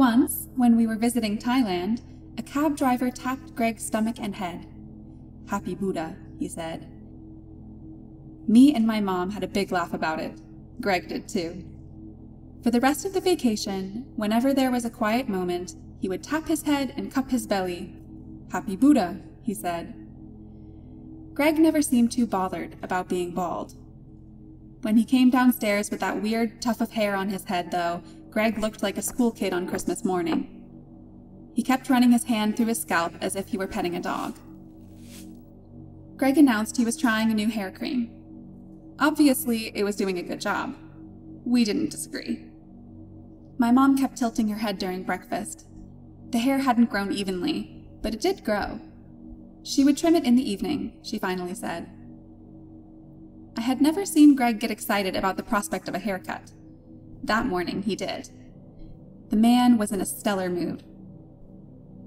Once, when we were visiting Thailand, a cab driver tapped Greg's stomach and head. Happy Buddha, he said. Me and my mom had a big laugh about it. Greg did too. For the rest of the vacation, whenever there was a quiet moment, he would tap his head and cup his belly. Happy Buddha, he said. Greg never seemed too bothered about being bald. When he came downstairs with that weird tuft of hair on his head, though, Greg looked like a school kid on Christmas morning. He kept running his hand through his scalp as if he were petting a dog. Greg announced he was trying a new hair cream. Obviously, it was doing a good job. We didn't disagree. My mom kept tilting her head during breakfast. The hair hadn't grown evenly, but it did grow. She would trim it in the evening, she finally said. I had never seen Greg get excited about the prospect of a haircut. That morning he did. The man was in a stellar mood.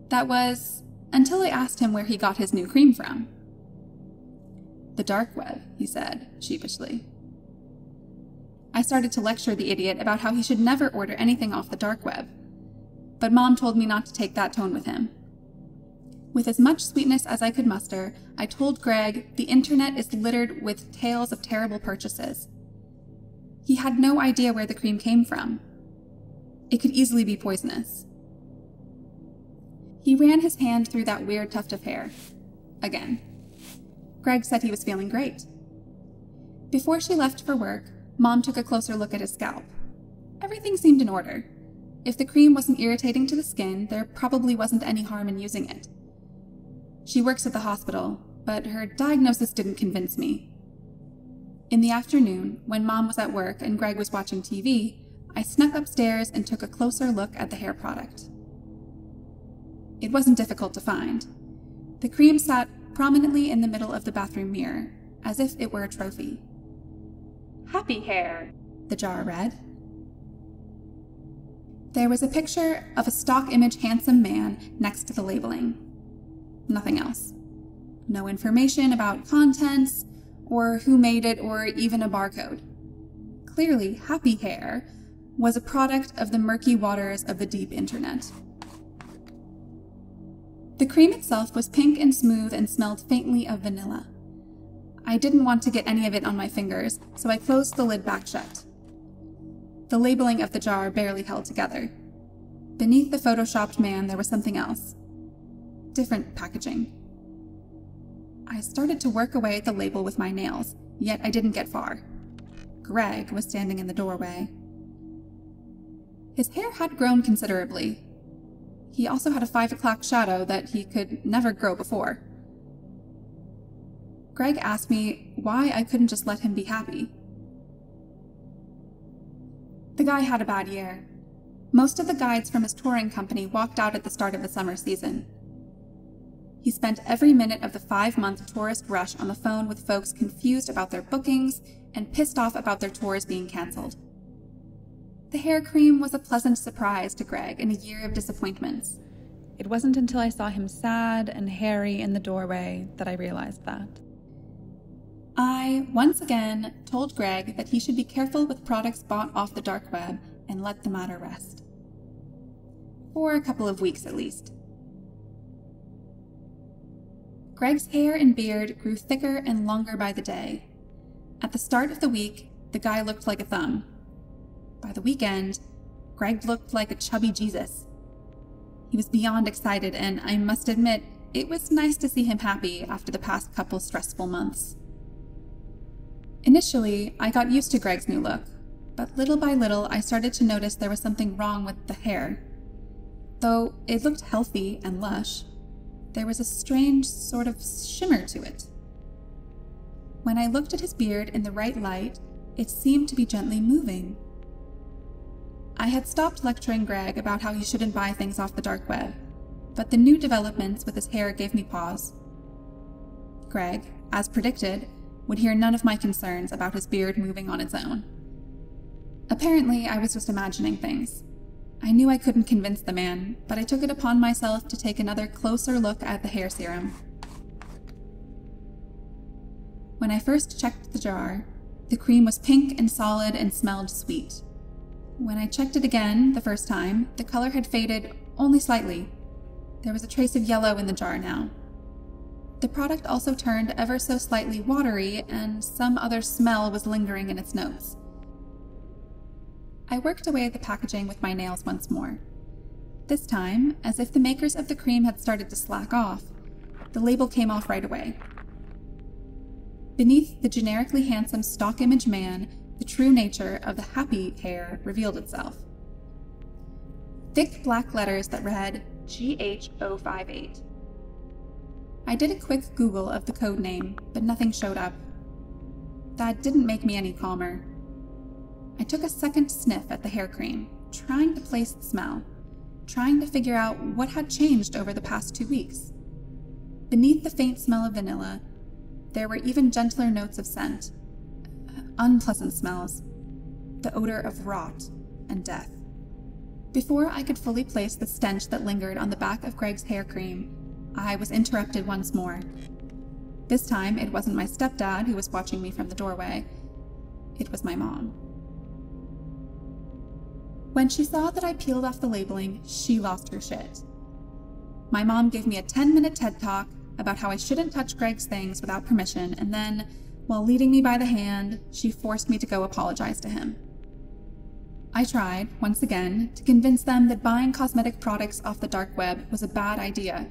That was until I asked him where he got his new cream from. The dark web, he said, sheepishly. I started to lecture the idiot about how he should never order anything off the dark web. But Mom told me not to take that tone with him. With as much sweetness as I could muster, I told Greg the internet is littered with tales of terrible purchases. He had no idea where the cream came from. It could easily be poisonous. He ran his hand through that weird tuft of hair. Again. Greg said he was feeling great. Before she left for work, Mom took a closer look at his scalp. Everything seemed in order. If the cream wasn't irritating to the skin, there probably wasn't any harm in using it. She works at the hospital, but her diagnosis didn't convince me. In the afternoon, when Mom was at work and Greg was watching TV, I snuck upstairs and took a closer look at the hair product. It wasn't difficult to find. The cream sat prominently in the middle of the bathroom mirror, as if it were a trophy. Happy hair, the jar read. There was a picture of a stock image handsome man next to the labeling. Nothing else. No information about contents, or who made it, or even a barcode. Clearly, Happy Hair was a product of the murky waters of the deep internet. The cream itself was pink and smooth and smelled faintly of vanilla. I didn't want to get any of it on my fingers, so I closed the lid back shut. The labeling of the jar barely held together. Beneath the photoshopped man, there was something else. Different packaging. I started to work away at the label with my nails, yet I didn't get far. Greg was standing in the doorway. His hair had grown considerably. He also had a five o'clock shadow that he could never grow before. Greg asked me why I couldn't just let him be happy. The guy had a bad year. Most of the guides from his touring company walked out at the start of the summer season. He spent every minute of the five month tourist rush on the phone with folks confused about their bookings and pissed off about their tours being cancelled. The hair cream was a pleasant surprise to Greg in a year of disappointments. It wasn't until I saw him sad and hairy in the doorway that I realized that. I, once again, told Greg that he should be careful with products bought off the dark web and let the matter rest. For a couple of weeks at least. Greg's hair and beard grew thicker and longer by the day. At the start of the week, the guy looked like a thumb. By the weekend, Greg looked like a chubby Jesus. He was beyond excited, and I must admit, it was nice to see him happy after the past couple stressful months. Initially, I got used to Greg's new look, but little by little I started to notice there was something wrong with the hair. Though it looked healthy and lush, there was a strange sort of shimmer to it. When I looked at his beard in the right light, it seemed to be gently moving. I had stopped lecturing Greg about how he shouldn't buy things off the dark web, but the new developments with his hair gave me pause. Greg, as predicted, would hear none of my concerns about his beard moving on its own. Apparently, I was just imagining things. I knew I couldn't convince the man, but I took it upon myself to take another closer look at the hair serum. When I first checked the jar, the cream was pink and solid and smelled sweet. When I checked it again the first time, the color had faded only slightly. There was a trace of yellow in the jar now. The product also turned ever so slightly watery, and some other smell was lingering in its notes. I worked away at the packaging with my nails once more. This time, as if the makers of the cream had started to slack off, the label came off right away. Beneath the generically handsome stock image man, the true nature of the happy hair revealed itself. Thick black letters that read GH058. I did a quick Google of the code name, but nothing showed up. That didn't make me any calmer. I took a second sniff at the hair cream, trying to place the smell, trying to figure out what had changed over the past two weeks. Beneath the faint smell of vanilla, there were even gentler notes of scent, unpleasant smells, the odor of rot and death. Before I could fully place the stench that lingered on the back of Greg's hair cream, I was interrupted once more. This time, it wasn't my stepdad who was watching me from the doorway. It was my mom. When she saw that I peeled off the labeling, she lost her shit. My mom gave me a 10 minute TED talk about how I shouldn't touch Greg's things without permission, and then, while leading me by the hand, she forced me to go apologize to him. I tried, once again, to convince them that buying cosmetic products off the dark web was a bad idea,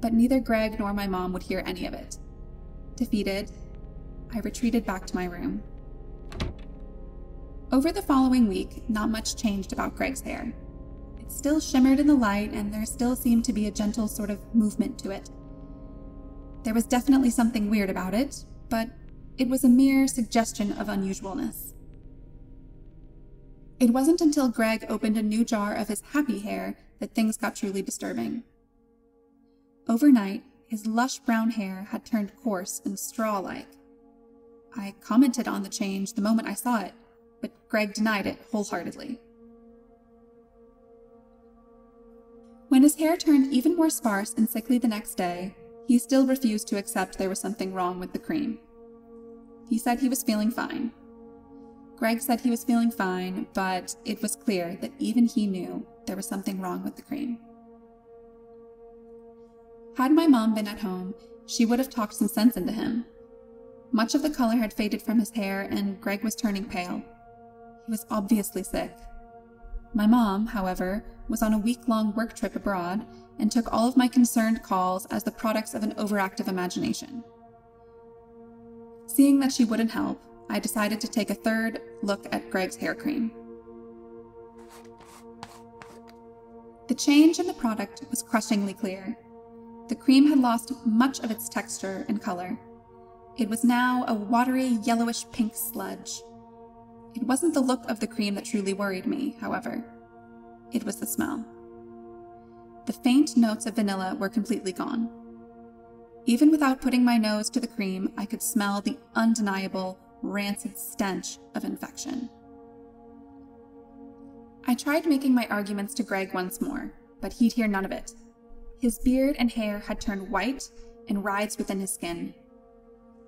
but neither Greg nor my mom would hear any of it. Defeated, I retreated back to my room. Over the following week, not much changed about Greg's hair. It still shimmered in the light, and there still seemed to be a gentle sort of movement to it. There was definitely something weird about it, but it was a mere suggestion of unusualness. It wasn't until Greg opened a new jar of his happy hair that things got truly disturbing. Overnight, his lush brown hair had turned coarse and straw like. I commented on the change the moment I saw it, Greg denied it wholeheartedly. When his hair turned even more sparse and sickly the next day, he still refused to accept there was something wrong with the cream. He said he was feeling fine. Greg said he was feeling fine, but it was clear that even he knew there was something wrong with the cream. Had my mom been at home, she would have talked some sense into him. Much of the color had faded from his hair, and Greg was turning pale. Was obviously sick. My mom, however, was on a week long work trip abroad and took all of my concerned calls as the products of an overactive imagination. Seeing that she wouldn't help, I decided to take a third look at Greg's hair cream. The change in the product was crushingly clear. The cream had lost much of its texture and color. It was now a watery yellowish pink sludge. It wasn't the look of the cream that truly worried me, however. It was the smell. The faint notes of vanilla were completely gone. Even without putting my nose to the cream, I could smell the undeniable, rancid stench of infection. I tried making my arguments to Greg once more, but he'd hear none of it. His beard and hair had turned white and writhed within his skin.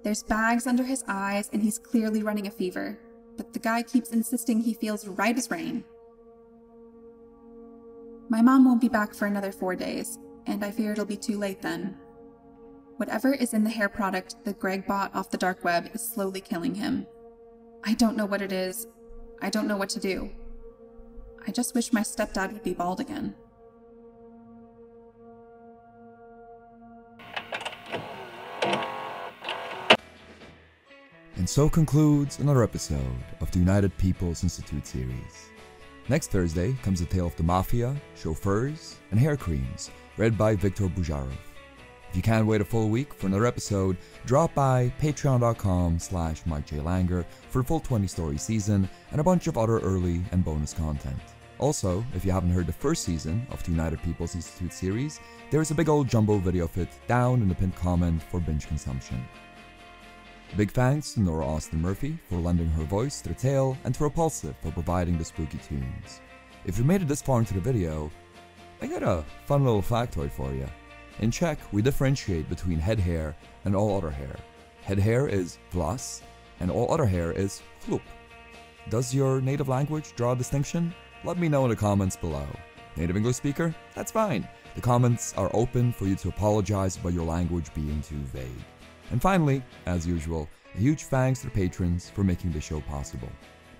There's bags under his eyes, and he's clearly running a fever, but the guy keeps insisting he feels right as rain. My mom won't be back for another four days, and I fear it'll be too late then. Whatever is in the hair product that Greg bought off the dark web is slowly killing him. I don't know what it is. I don't know what to do. I just wish my stepdad would be bald again. And so concludes another episode of the United People's Institute series. Next Thursday comes the tale of the mafia, chauffeurs, and hair creams, read by Viktor Bujarov. If you can't wait a full week for another episode, drop by patreon.com slash Langer for a full 20-story season and a bunch of other early and bonus content. Also, if you haven't heard the first season of the United People's Institute series, there's a big old jumbo video of it down in the pinned comment for binge consumption. Big thanks to Nora Austin Murphy for lending her voice to the tale and to Repulsive for providing the spooky tunes. If you made it this far into the video, I got a fun little factoid for you. In Czech, we differentiate between head hair and all other hair. Head hair is vlas, and all other hair is chlup. Does your native language draw a distinction? Let me know in the comments below. Native English speaker? That's fine. The comments are open for you to apologize about your language being too vague. And finally, as usual, a huge thanks to the patrons for making this show possible.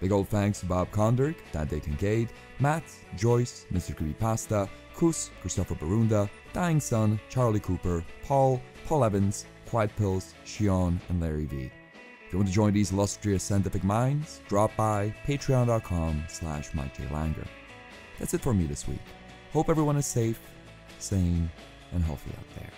Big old thanks to Bob Konderk, Dante Kincaid, Matt, Joyce, Mr. Creepypasta, Kus, Christopher Barunda, Dying Sun, Charlie Cooper, Paul, Paul Evans, Quiet Pills, Shion, and Larry V. If you want to join these illustrious scientific minds, drop by patreon.com slash Langer. That's it for me this week. Hope everyone is safe, sane, and healthy out there.